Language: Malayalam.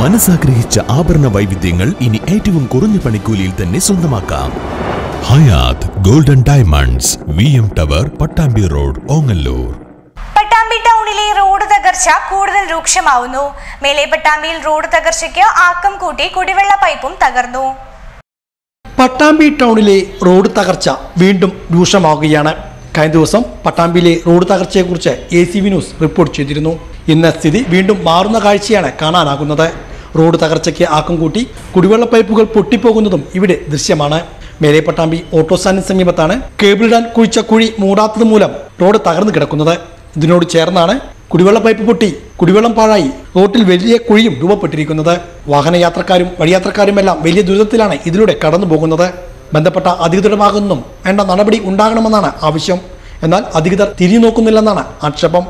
മനസ്സാഗ്രഹിച്ച ആഭരണ വൈവിധ്യങ്ങൾ ഇനി ഏറ്റവും കുറഞ്ഞ പണിക്കൂലിയിൽ തന്നെ സ്വന്തമാക്കാം. Hayat golden diamonds V M tower Pattambi road Ongallur. Pattambi ടൗണിലെ റോഡ് തകർച്ച കൂടുതൽ രൂക്ഷമാവുന്നു. മേലെ പട്ടാമ്പിയിൽ റോഡ് തകർച്ചയ്ക്ക് ആക്കം കൂട്ടി കുടിവെള്ള പൈപ്പും തകർന്നു. പട്ടാമ്പി ടൗണിലെ റോഡ് തകർച്ച വീണ്ടും രൂക്ഷമാവുകയാണ്. കഴിഞ്ഞ ദിവസം പട്ടാമ്പിയിലെ road തകർച്ചയെക്കുറിച്ച് A C V news report ചെയ്തിരുന്നു. ഇന്ന് സ്ഥിതി വീണ്ടും മാറുന്ന കാഴ്ചയാണ് കാണാനാകുന്നത്. റോഡ് തകർച്ചയ്ക്ക് ആക്കം കൂട്ടി കുടിവെള്ള പൈപ്പുകൾ പൊട്ടിപ്പോകുന്നതും ഇവിടെ ദൃശ്യമാണ്. മേലെ പട്ടാമ്പി ഓട്ടോ സ്റ്റാൻഡിന് സമീപത്താണ് കേബിളിടാൻ കുഴിച്ച കുഴി മൂടാത്തത് മൂലം റോഡ് തകർന്നു കിടക്കുന്നത്. ഇതിനോട് ചേർന്നാണ് കുടിവെള്ള പൈപ്പ് പൊട്ടി കുടിവെള്ളം പാഴായി റോട്ടിൽ വലിയ കുഴിയും രൂപപ്പെട്ടിരിക്കുന്നത്. വാഹനയാത്രക്കാരും വഴിയാത്രക്കാരുമെല്ലാം വലിയ ദുരിതത്തിലാണ് ഇതിലൂടെ കടന്നു പോകുന്നത്. ബന്ധപ്പെട്ട നിന്നും വേണ്ട നടപടി ഉണ്ടാകണമെന്നാണ് ആവശ്യം. എന്നാൽ അധികൃതർ തിരിഞ്ഞു നോക്കുന്നില്ലെന്നാണ് ആക്ഷേപം.